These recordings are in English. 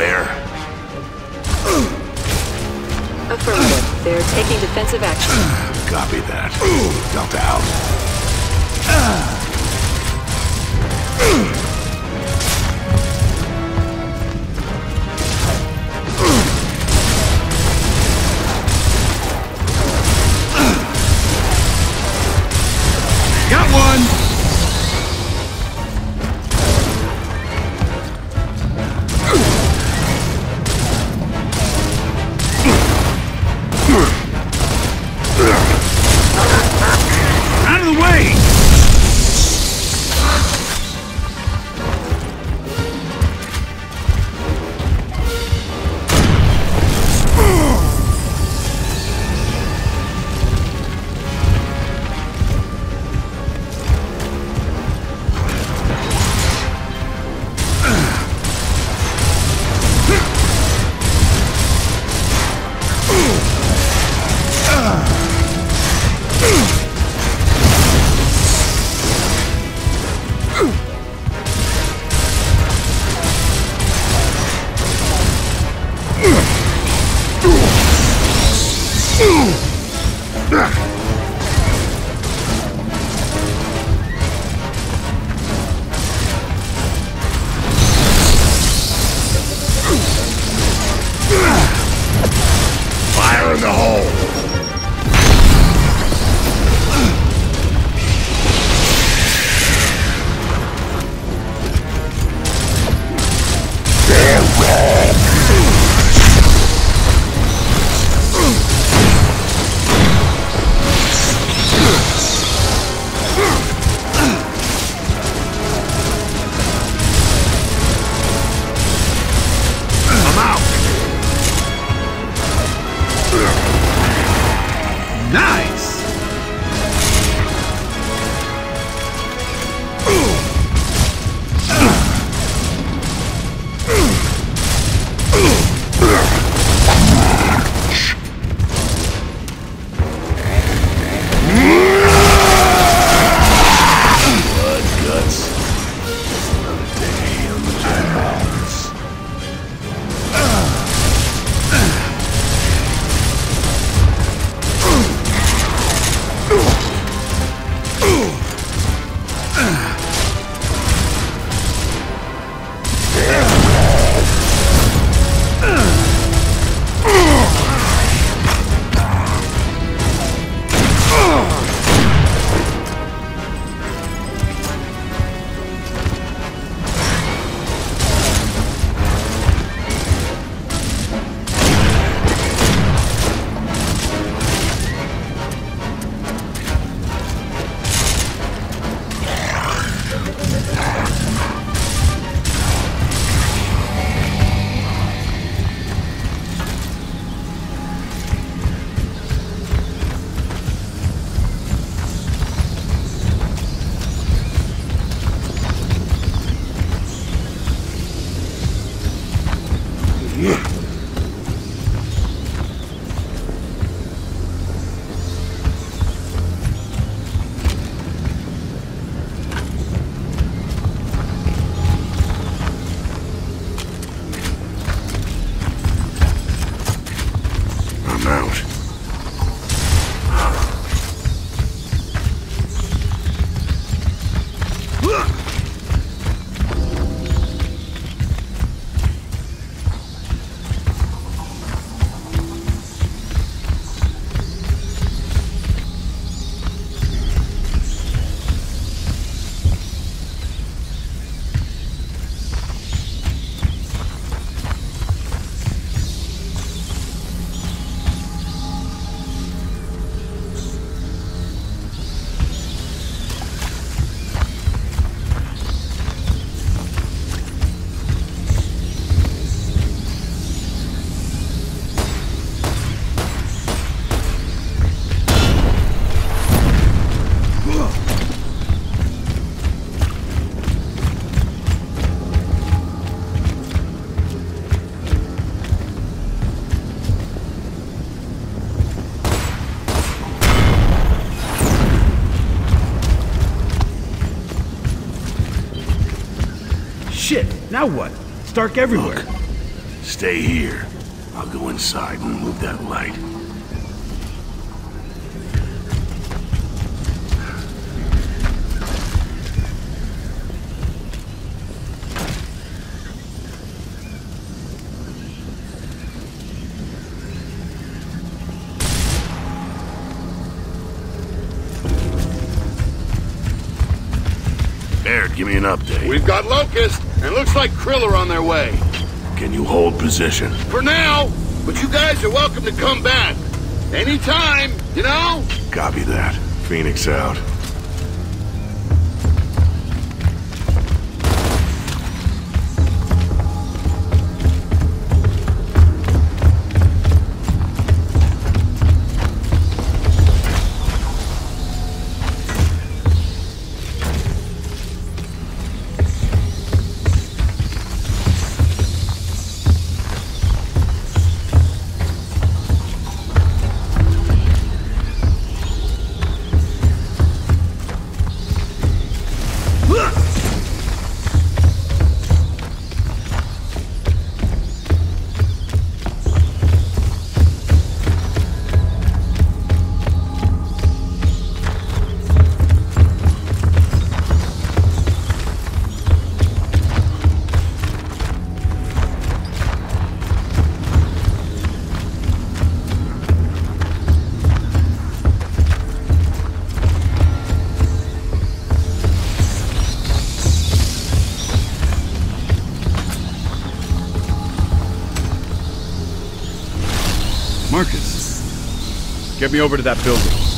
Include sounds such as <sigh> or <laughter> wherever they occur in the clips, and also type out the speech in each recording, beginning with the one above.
aware? Affirmative. They're taking defensive action. Copy that. Delta out. Dark everywhere. Stay here. I'll go inside and move that light. Baird, give me an update. We've got Locust, and looks like Kryll are on their way. Can you hold position? For now, but you guys are welcome to come back. Anytime, you know? Copy that. Phoenix out. Marcus, get me over to that building.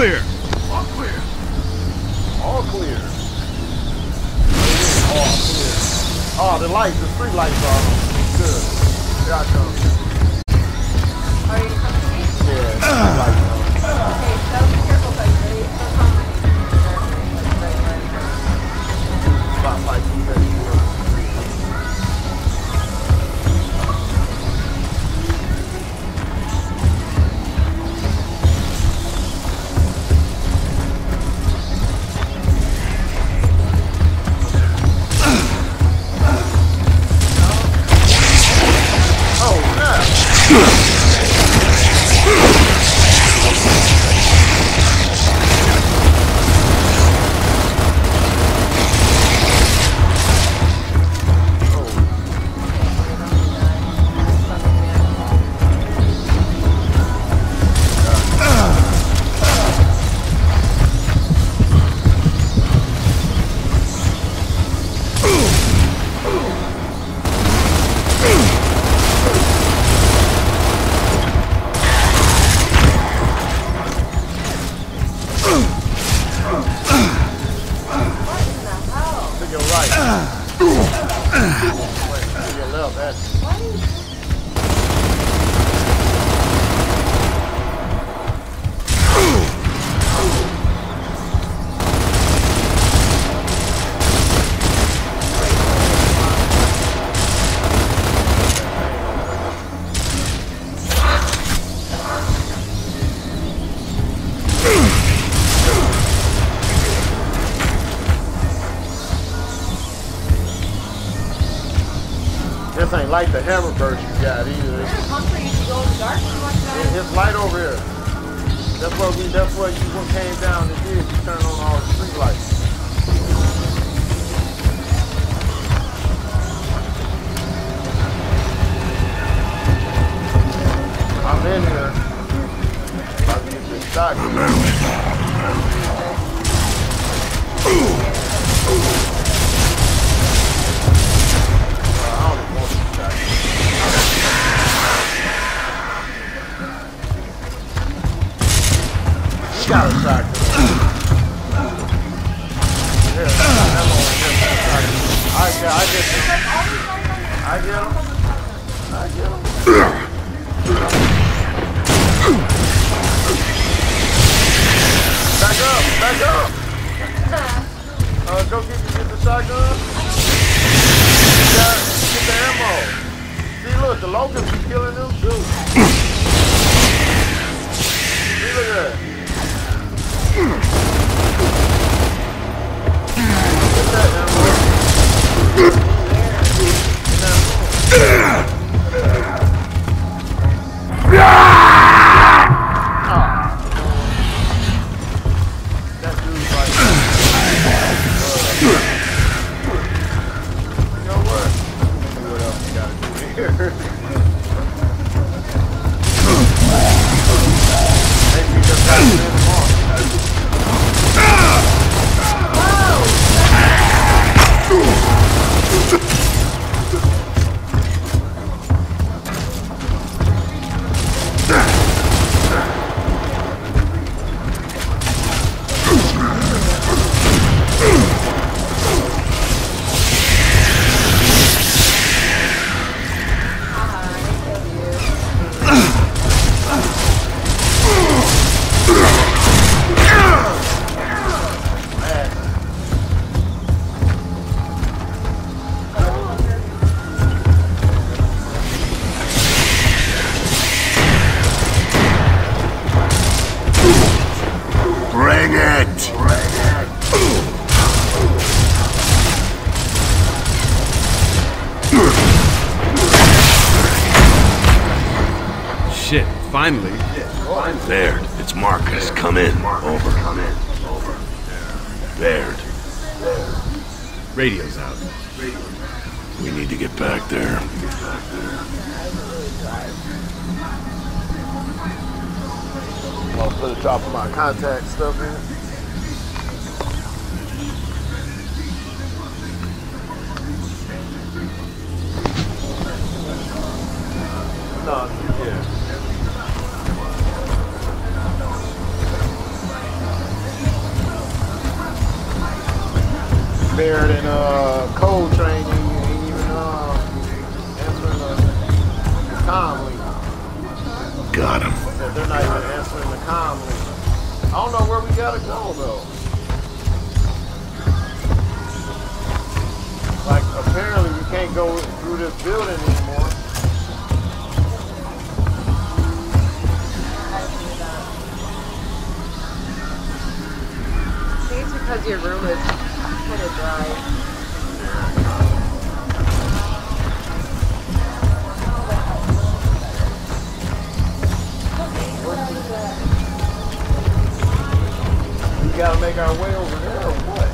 Clear! Wait, ain't like the Hammerburst you got either. It's, Humphrey, you should go in the dark and watch that. it's light over here. That's what we. That's what you what came down and did. You turned on all the street lights. I'm in here. About to get the shotgun. I get, I get him. I get him. I get him. Back up, back up. Uh, go get, get the shotgun. Yeah, get the ammo. See, look, the locusts be killing them too. See, look at that. Get put the drop of my contact stuff in. Your kind of dry. We gotta make our way over there or what?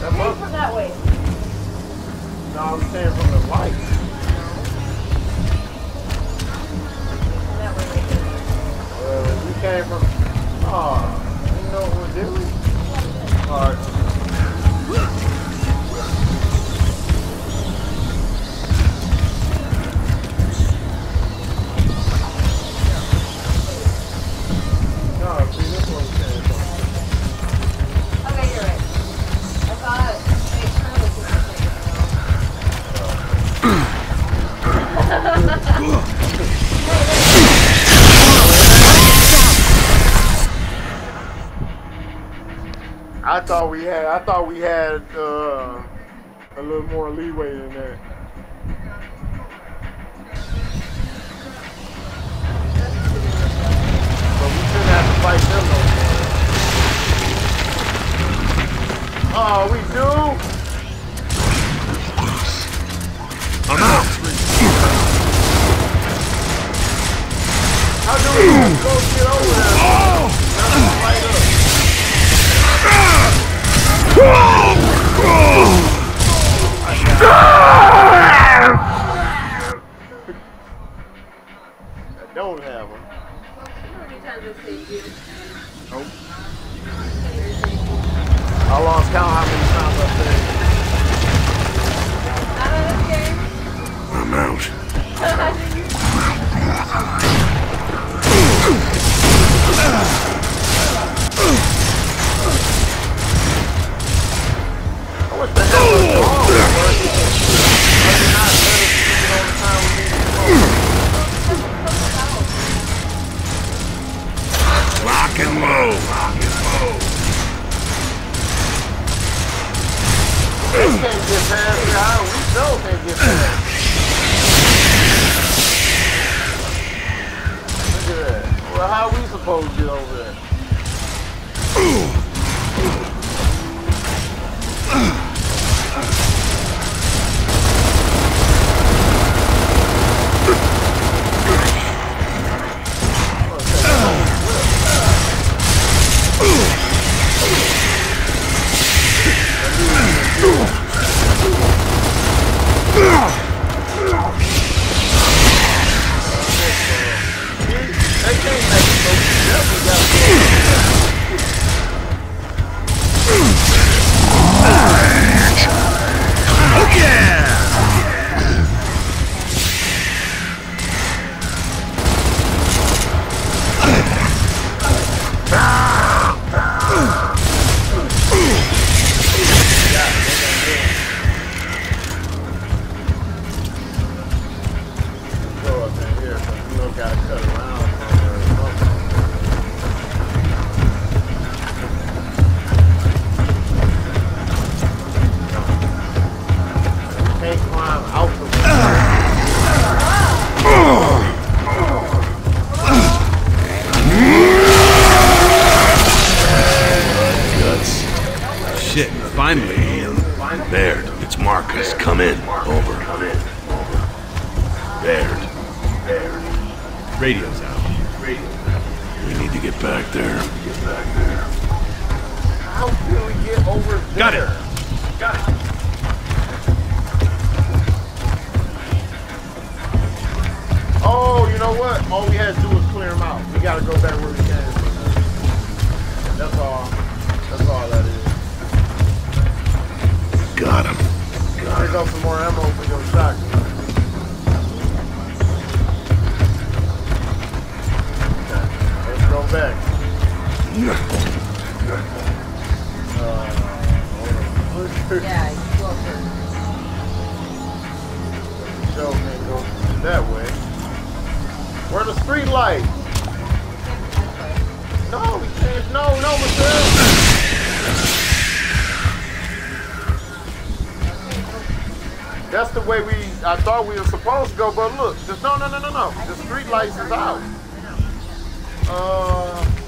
That must, from that way. no, we came from the light. That way right there. Uh, we came from. Oh, you know what we're doing? Alright. No, I thought we had. I thought we had uh, a little more leeway than that. But we shouldn't have to fight them no more. Oh, we do. I'm out. How do we go get over there? I don't have them. I? Lost count how many times I said. I'm. <laughs> We can't get past. How we get past. Look at that. Well, how we supposed to get over there? had to do was clear them out. We got to go back where we came from. That's all. That's all that is. Got him. Got Pick him. up some more ammo for your shotgun. Okay. Let's go back. Yeah. yeah, you go first. Joe can go that way. Where the street light? No, we can't. No, no, Michelle. That's the way we. I thought we were supposed to go, but look, just no, no, no, no, no. The street lights is out. Uh.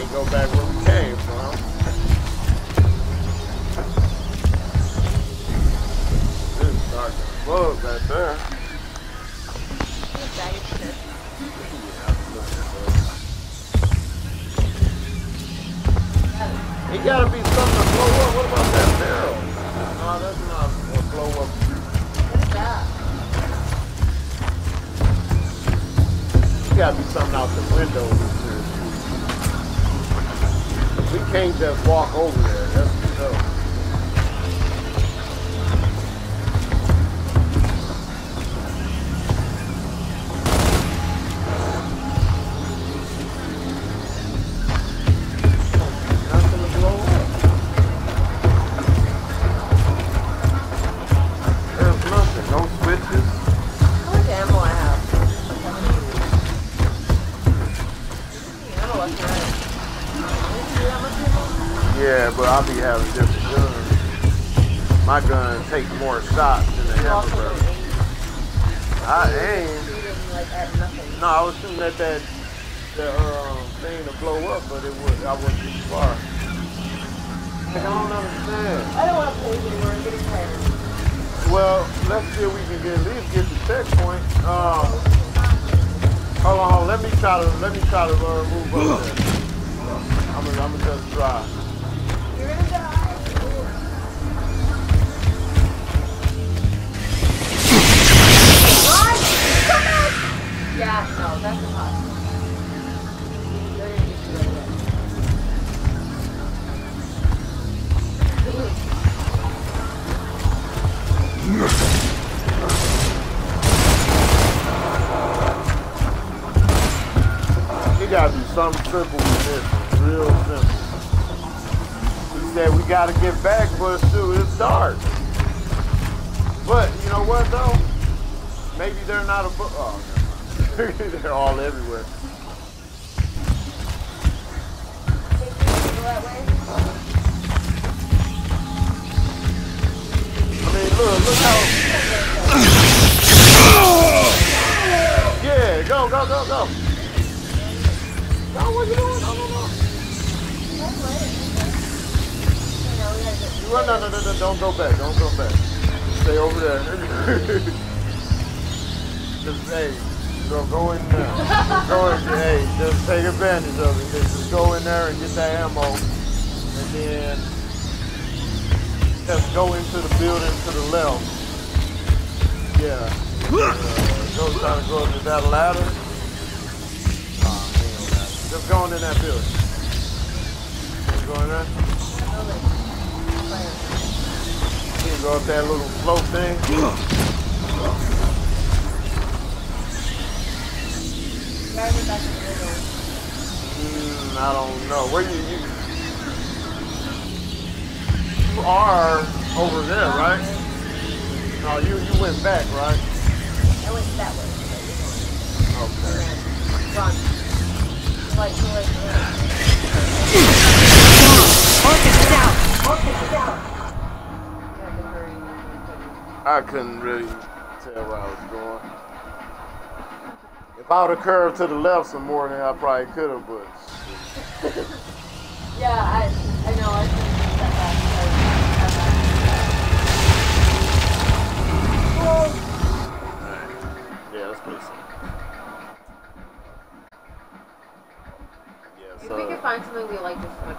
Can't go back where we came from. This is dark as fuck back there. It gotta be something to blow up. What about that barrel? No, that's not gonna blow up. What's that? It gotta be something out the window. We can't just walk over there. That's guns. My gun takes more shots than the hammer. don't. I aim. Shooting like at nothing. No, I was shooting at that the um, thing to blow up, but it was I wasn't too far. Like, I don't understand. I don't want to play anymore. I'm getting tired. Well, let's see if we can get, at least get the checkpoint. Um, hold on, hold on. Let me try to let me try to uh, move up there. I'm gonna, I'm gonna just try. Simple with this. Real simple. He said we gotta get back, but shoot, it's dark. But you know what though? Maybe they're not a book. Oh, <laughs> they're all everywhere. No, what you doing? No, no, no. Run, no, no, no, no, don't go back. Don't go back. Stay over there. just, hey, go, go in there. Go in, there, hey, just take advantage of it. Just, go in there and get that ammo. And then just go into the building to the left. Yeah. Uh, go trying to go up to that ladder. Just going in that building. Just go in there. You can go up that little slope thing. Mm, I don't know. Where you, you you are over there, right? No, you you went back, right? I went that way. Okay. Run. I. I couldn't really tell where I was going. If I would have curved to the left some more, then I probably could have, but <laughs> Yeah, I, I know. I shouldn't have that. yeah, If we so could find something we like this much